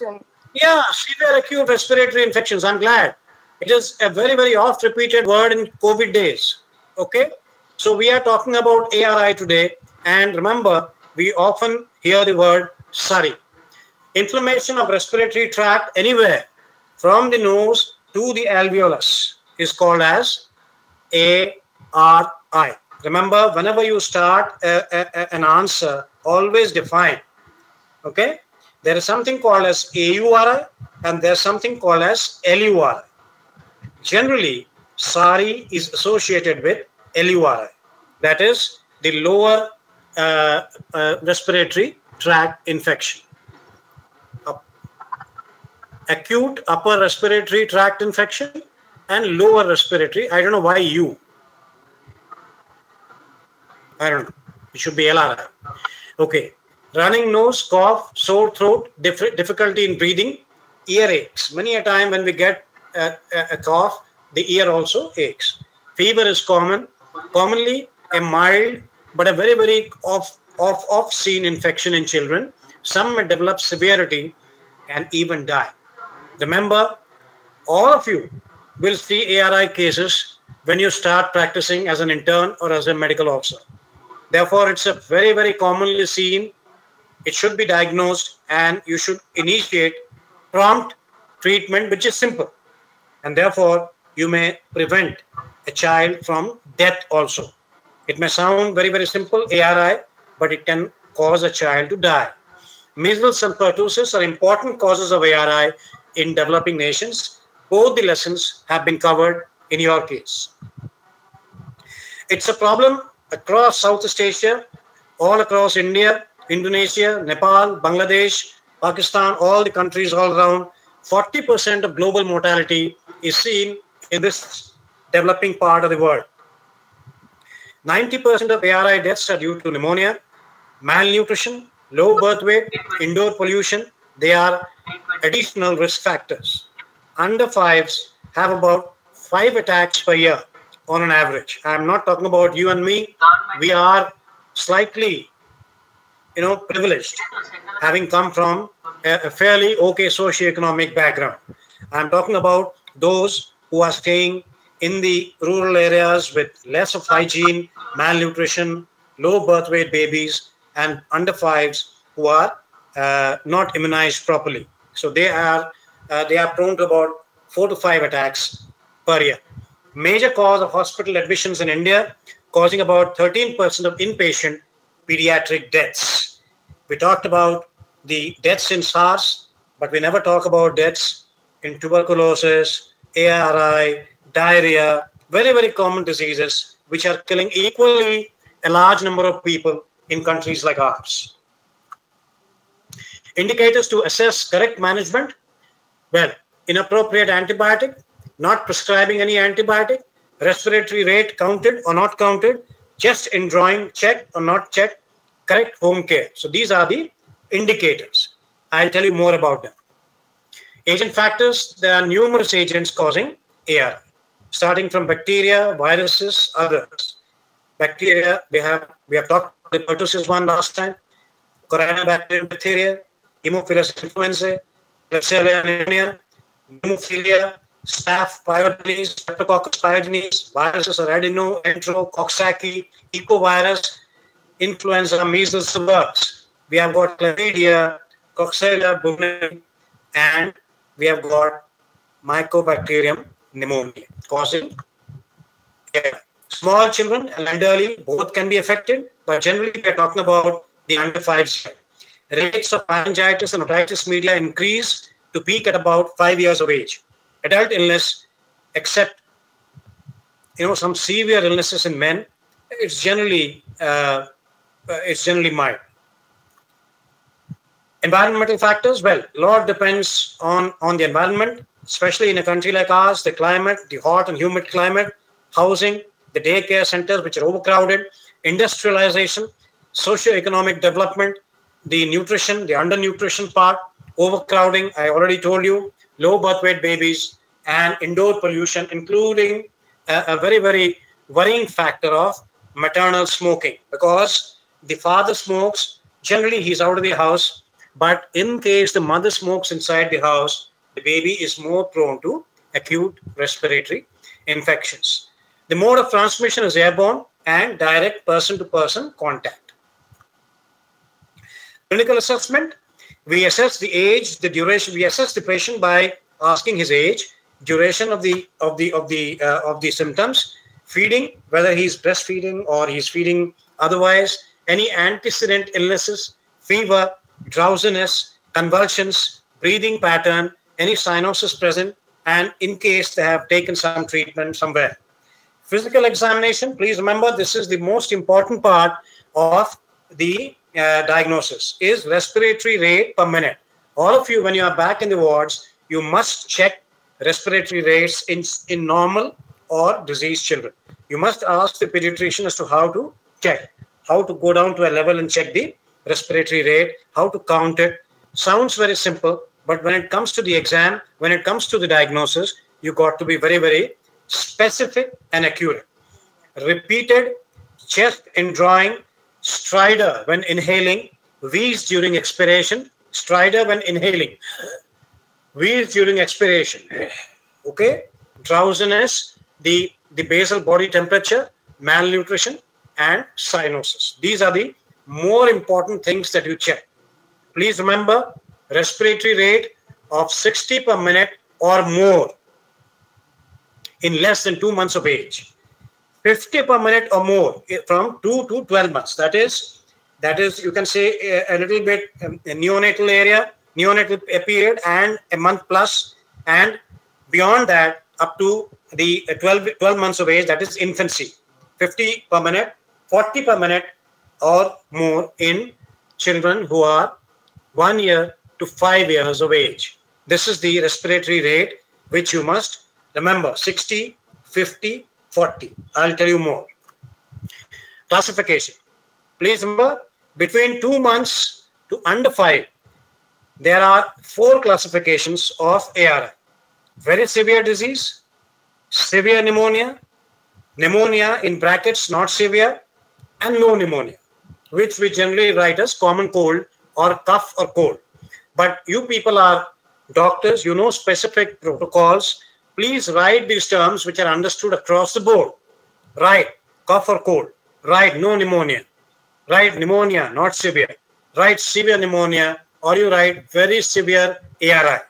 infection. Yeah, severe acute respiratory infections. I'm glad. It is a very, very oft repeated word in COVID days. Okay. So we are talking about ARI today. And remember, we often hear the word SARI. Inflammation of respiratory tract anywhere from the nose to the alveolus is called as ARI. Remember, whenever you start a, a, an answer, always define. Okay? There is something called as AURI and there's something called as LURI. Generally, SARI is associated with LURI. That is the lower uh, uh, respiratory tract infection. Acute upper respiratory tract infection and lower respiratory. I don't know why you. I don't know. It should be LRI. Okay. Running nose, cough, sore throat, diff- difficulty in breathing, ear aches. Many a time when we get a, a, a cough, the ear also aches. Fever is common, commonly a mild but a very, very off, off, off scene infection in children. Some may develop severity and even die. Remember, all of you will see ARI cases when you start practicing as an intern or as a medical officer. Therefore, it's a very, very commonly seen. It should be diagnosed and you should initiate prompt treatment, which is simple. And therefore, you may prevent a child from death also. It may sound very, very simple, ARI, but it can cause a child to die. Measles and pertussis are important causes of ARI in developing nations. Both the lessons have been covered in your case. It's a problem across Southeast Asia, all across India, Indonesia, Nepal, Bangladesh, Pakistan, all the countries all around. 40% of global mortality is seen in this developing part of the world. 90% of ARI deaths are due to pneumonia, malnutrition, low birth weight, indoor pollution. They are additional risk factors. Under fives have about five attacks per year on an average. I'm not talking about you and me. We are slightly, you know, privileged, having come from a, a fairly okay socioeconomic background. I'm talking about those who are staying in the rural areas with less of hygiene, malnutrition, low birth weight babies, and under fives who are uh, not immunized properly. So they are uh, they are prone to about four to five attacks per year. Major cause of hospital admissions in India, causing about 13% of inpatient pediatric deaths. We talked about the deaths in SARS, but we never talk about deaths in tuberculosis, ARI, diarrhea, very, very common diseases which are killing equally a large number of people in countries like ours. Indicators to assess correct management well, inappropriate antibiotic, not prescribing any antibiotic, respiratory rate counted or not counted, chest indrawing check or not check, correct home care. So these are the indicators. I'll tell you more about them. Agent factors, there are numerous agents causing AR, starting from bacteria, viruses, others. Bacteria, we have we have talked about the pertussis one last time, corynebacterium diphtheria, Haemophilus influenzae, Klebsiella pneumonia, pneumophila, staph pyogenes, streptococcus pyogenes, viruses are adeno, entero, coxsackie, echovirus, influenza, measles, suburbs. We have got chlamydia, coxiella burnetii, and we have got mycobacterium pneumonia causing yeah. small children and elderly both can be affected but generally we are talking about the under five rates of meningitis and otitis media increase to peak at about five years of age. Adult illness, except you know some severe illnesses in men, it's generally uh, it's generally mild. Environmental factors, well, a lot depends on on the environment, especially in a country like ours, the climate, the hot and humid climate, housing, the daycare centers which are overcrowded, industrialization, socio-economic development, the nutrition, the undernutrition part, overcrowding, I already told you, low birth weight babies, and indoor pollution, including a, a very, very worrying factor of maternal smoking because the father smokes, generally he's out of the house But in case the mother smokes inside the house, the baby is more prone to acute respiratory infections. The mode of transmission is airborne and direct person to person contact. Clinical assessment we assess the age, the duration, we assess the patient by asking his age, duration of the of the of the uh, of the symptoms, feeding, whether he's breastfeeding or he's feeding otherwise, any antecedent illnesses, fever, drowsiness, convulsions, breathing pattern, any cyanosis present, and in case they have taken some treatment somewhere. Physical examination, please remember this is the most important part of the uh, diagnosis is respiratory rate per minute. All of you, when you are back in the wards, you must check respiratory rates in, in normal or diseased children. You must ask the pediatrician as to how to check, how to go down to a level and check the respiratory rate, how to count it. Sounds very simple, but when it comes to the exam, when it comes to the diagnosis, you got to be very, very specific and accurate. Repeated chest indrawing, stridor when inhaling, wheeze during expiration, stridor when inhaling, wheeze during expiration. Okay, drowsiness, the, the basal body temperature, malnutrition, and cyanosis. These are the more important things that you check. Please remember respiratory rate of 60 per minute or more in less than two months of age. 50 per minute or more eh, from 2 to 12 months. That is, that is, you can say a, eh, a little bit um, a neonatal area, neonatal period, and a month plus, and beyond that, up to the eh, 12, 12 months of age, that is infancy. 50 per minute, 40 per minute, or more in children who are one year to five years of age. This is the respiratory rate, which you must remember 60, 50, 40. I'll tell you more. Classification. Please remember, between two months to under five, there are four classifications of ARI. Very severe disease, severe pneumonia, pneumonia in brackets not severe, and no pneumonia, which we generally write as common cold or cough or cold. But you people are doctors, you know specific protocols. Please write these terms which are understood across the board. Write cough or cold. Write no pneumonia. Write pneumonia, not severe. Write severe pneumonia, or you write very severe ARI.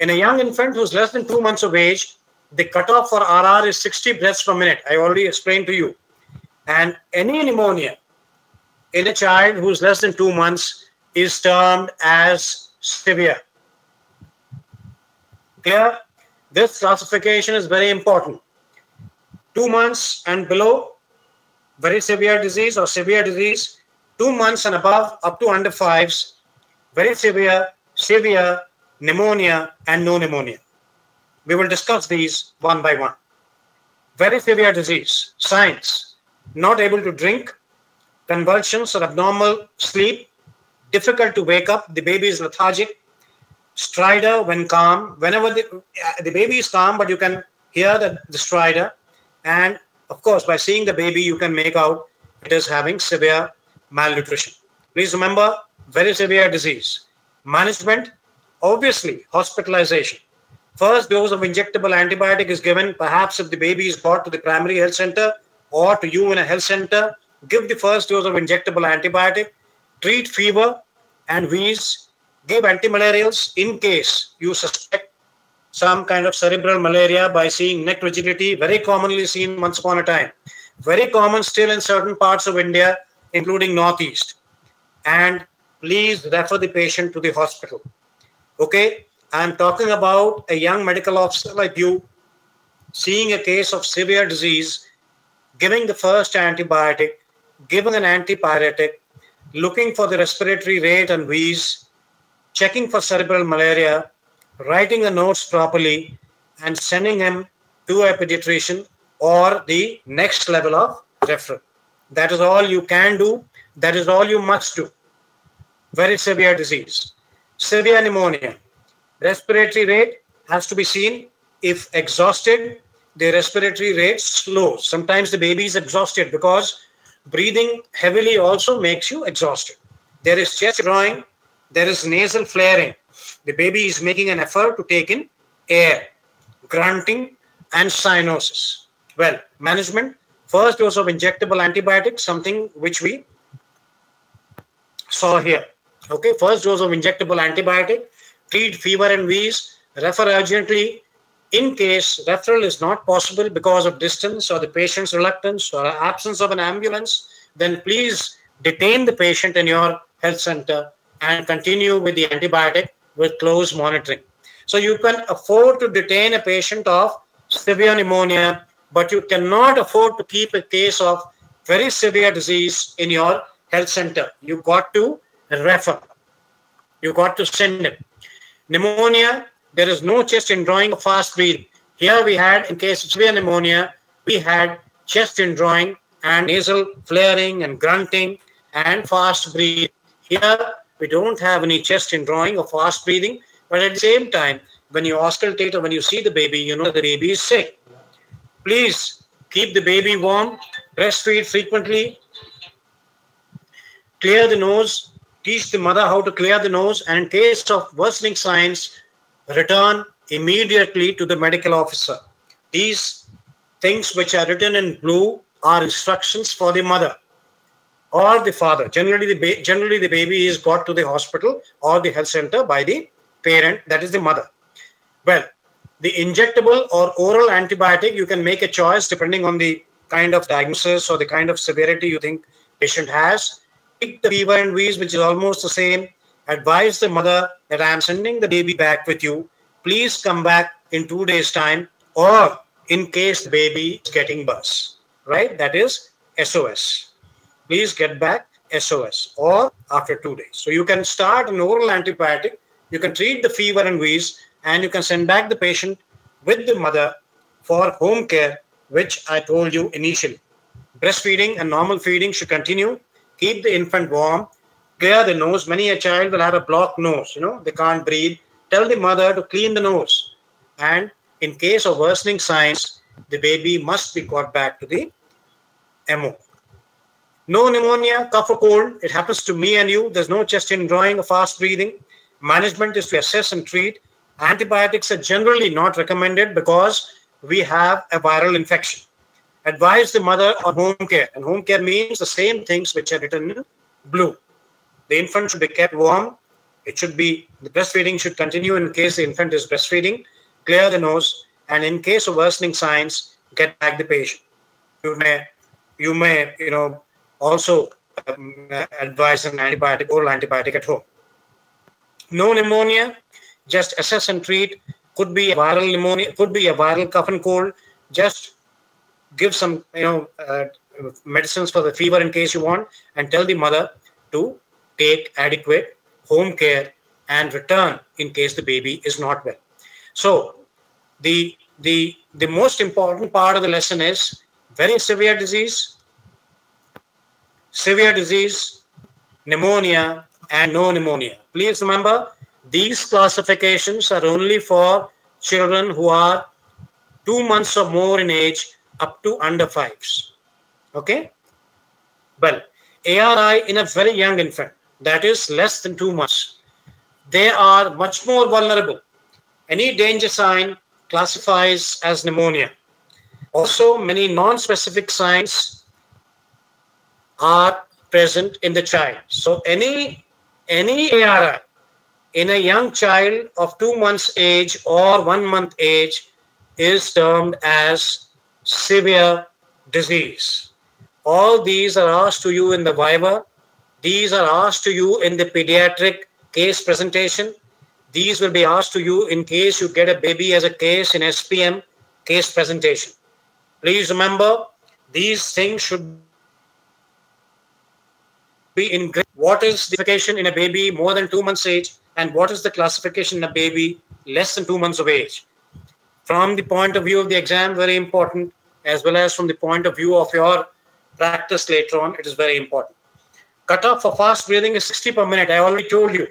In a young infant who's less than two months of age, the cutoff for RR is 60 breaths per minute. I already explained to you. And any pneumonia in a child who's less than two months is termed as severe. Clear? This classification is very important. Two months and below, very severe disease or severe disease. Two months and above, up to under fives, very severe, severe, pneumonia, and no pneumonia. We will discuss these one by one. Very severe disease, signs, not able to drink, convulsions or abnormal sleep, difficult to wake up, the baby is lethargic, stridor when calm, whenever the, uh, the baby is calm, but you can hear the, the stridor. And of course, by seeing the baby, you can make out it is having severe malnutrition. Please remember, very severe disease. Management, obviously, hospitalization. First dose of injectable antibiotic is given, perhaps if the baby is brought to the primary health center or to you in a health center, give the first dose of injectable antibiotic, treat fever and wheeze, give antimalarials in case you suspect some kind of cerebral malaria by seeing neck rigidity, very commonly seen once upon a time. Very common still in certain parts of India, including Northeast. And please refer the patient to the hospital. Okay, I'm talking about a young medical officer like you seeing a case of severe disease, giving the first antibiotic, giving an antipyretic, looking for the respiratory rate and wheeze, checking for cerebral malaria, writing the notes properly, and sending him to a pediatrician or the next level of referral. That is all you can do. That is all you must do. Very severe disease. Severe pneumonia. Respiratory rate has to be seen. If exhausted, the respiratory rate slows. Sometimes the baby is exhausted because breathing heavily also makes you exhausted. There is chest drawing, there is nasal flaring. The baby is making an effort to take in air, grunting, and cyanosis. Well, management, first dose of injectable antibiotic, something which we saw here. Okay, first dose of injectable antibiotic, treat fever and wheeze, refer urgently. In case referral is not possible because of distance or the patient's reluctance or absence of an ambulance, then please detain the patient in your health center and continue with the antibiotic with close monitoring. So you can afford to detain a patient of severe pneumonia, but you cannot afford to keep a case of very severe disease in your health center. You got to refer. You got to send it. Pneumonia, there is no chest indrawing or fast breathing. Here we had, in case of severe pneumonia, we had chest indrawing and nasal flaring and grunting and fast breathing. Here we don't have any chest indrawing or fast breathing, but at the same time, when you auscultate or when you see the baby, you know the baby is sick. Please keep the baby warm, breastfeed frequently, clear the nose, teach the mother how to clear the nose, and in case of worsening signs, return immediately to the medical officer. These things which are written in blue are instructions for the mother or the father. Generally, the generally the baby is brought to the hospital or the health center by the parent, that is the mother. Well, the injectable or oral antibiotic, you can make a choice depending on the kind of diagnosis or the kind of severity you think patient has. Pick the fever and wheeze, which is almost the same. Advise the mother that I am sending the baby back with you. Please come back in two days' time, or in case the baby is getting bus, right? That is SOS. Please get back SOS or after two days. So you can start an oral antibiotic. You can treat the fever and wheeze, and you can send back the patient with the mother for home care, which I told you initially. Breastfeeding and normal feeding should continue keep the infant warm, clear the nose. Many a child will have a blocked nose, you know, they can't breathe. Tell the mother to clean the nose. And in case of worsening signs, the baby must be got back to the MO. No pneumonia, cough or cold. It happens to me and you. There's no chest indrawing or fast breathing. Management is to assess and treat. Antibiotics are generally not recommended because we have a viral infection advise the mother on home care. And home care means the same things which are written in blue. The infant should be kept warm. It should be, the breastfeeding should continue in case the infant is breastfeeding. Clear the nose. And in case of worsening signs, get back the patient. You may, you may, you know, also um, advise an antibiotic, oral antibiotic at home. No pneumonia, just assess and treat. Could be a viral pneumonia, could be a viral cough and cold. Just give some you know uh, medicines for the fever in case you want and tell the mother to take adequate home care and return in case the baby is not well so the the the most important part of the lesson is very severe disease severe disease pneumonia and no pneumonia please remember these classifications are only for children who are two months or more in age up to under fives. Okay? Well, ARI in a very young infant, that is less than two months, they are much more vulnerable. Any danger sign classifies as pneumonia. Also, many non-specific signs are present in the child. So any any ARI in a young child of two months age or one month age is termed as severe disease. All these are asked to you in the Viva. These are asked to you in the pediatric case presentation. These will be asked to you in case you get a baby as a case in SPM case presentation. Please remember, these things should be in what is the classification in a baby more than two months age and what is the classification in a baby less than two months of age. From the point of view of the exam, very important as well as from the point of view of your practice later on, it is very important. Cutoff for fast breathing is 60 per minute. I already told you.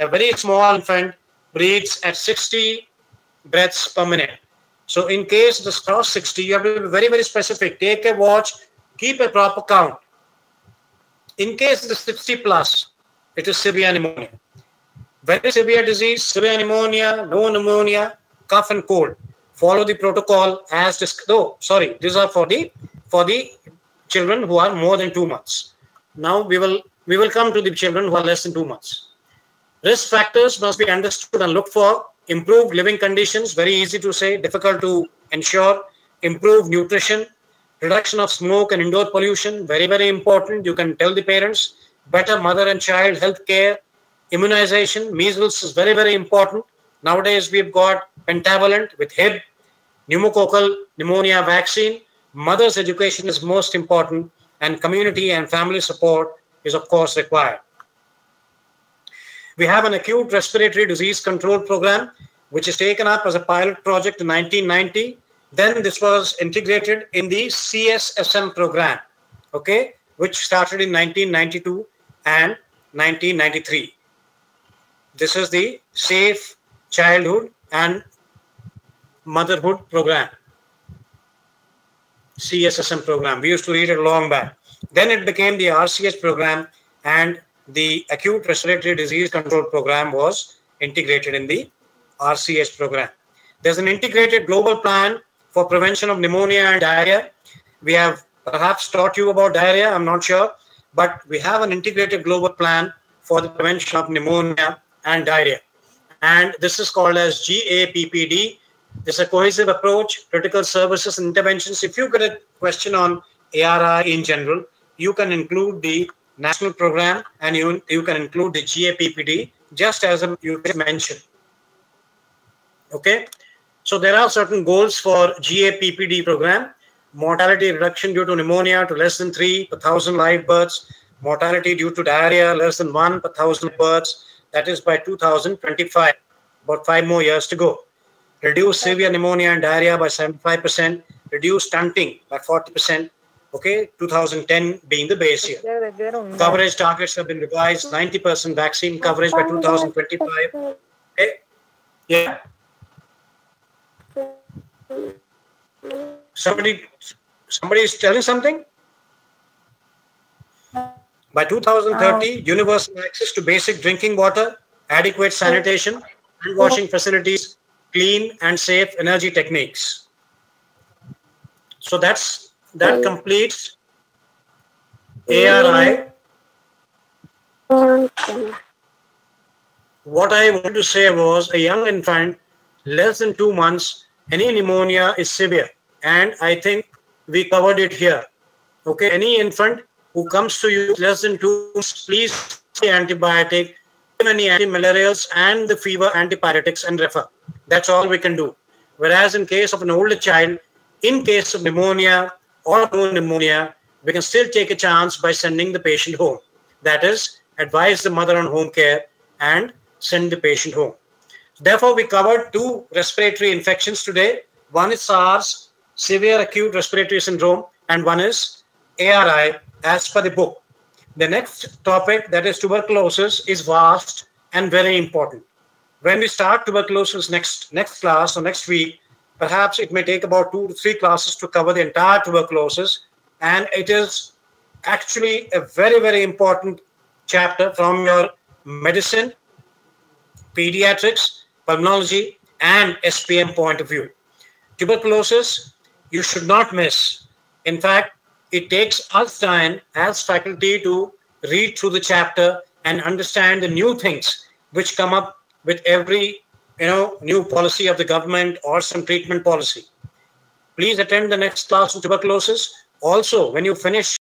A very small infant breathes at 60 breaths per minute. So in case this cross 60, you have to be very, very specific. Take a watch, keep a proper count. In case is 60 plus, it is severe pneumonia. Very severe disease, severe pneumonia, no pneumonia, cough and cold. Follow the protocol as discussed. Oh, sorry, these are for the for the children who are more than two months. Now we will we will come to the children who are less than two months. Risk factors must be understood and looked for. Improved living conditions, very easy to say, difficult to ensure. Improved nutrition, reduction of smoke and indoor pollution, very, very important. You can tell the parents. Better mother and child health care. Immunization, measles is very, very important. Nowadays, we've got pentavalent with Hib, pneumococcal pneumonia vaccine. Mother's education is most important, and community and family support is, of course, required. We have an acute respiratory disease control program, which is taken up as a pilot project in 1990. Then this was integrated in the CSSM program, okay, which started in 1992 and 1993. This is the Safe Childhood and Motherhood program. CSSM program. We used to read it long back. Then it became the RCS program, and the acute respiratory disease control program was integrated in the RCS program. There's an integrated global plan for prevention of pneumonia and diarrhea. We have perhaps taught you about diarrhea, I'm not sure, but we have an integrated global plan for the prevention of pneumonia and diarrhea. And this is called as GAPPD. It's a cohesive approach, critical services interventions. If you get a question on ARI in general, you can include the national program and you, you can include the GAPPD just as you mentioned. Okay, so there are certain goals for GAPPD program. Mortality reduction due to pneumonia to less than 3 per 1,000 live births. Mortality due to diarrhea less than 1 per 1,000 births. That is by 2025, about five more years to go. Reduce severe pneumonia and diarrhea by 75%. Reduce stunting by 40% Okay, 2010 being the base year. Coverage targets have been revised. 90% vaccine coverage by 2025. Okay. Yeah. Somebody, somebody is telling something. By 2030, uh, universal access to basic drinking water, adequate sanitation, and washing facilities, clean and safe energy techniques. So that's that uh, completes uh, ARI. What I want to say was a young infant, less than two months, any pneumonia is severe. And I think we covered it here. Okay, any infant who comes to you less than two months, please antibiotic, give any antimalarials and the fever antipyretics and refer. That's all we can do. Whereas in case of an older child, in case of pneumonia, or pneumonia, we can still take a chance by sending the patient home. That is, advise the mother on home care and send the patient home. Therefore, we covered two respiratory infections today. One is SARS, severe acute respiratory syndrome, and one is ARI, as per the book. The next topic, that is tuberculosis, is vast and very important. When we start tuberculosis next next class or next week, Perhaps it may take about two to three classes to cover the entire tuberculosis. And it is actually a very, very important chapter from your medicine, pediatrics, pulmonology, and SPM point of view. Tuberculosis, you should not miss. In fact, it takes us time as faculty to read through the chapter and understand the new things which come up with every you know, new policy of the government or some treatment policy. Please attend the next class on tuberculosis. Also, when you finish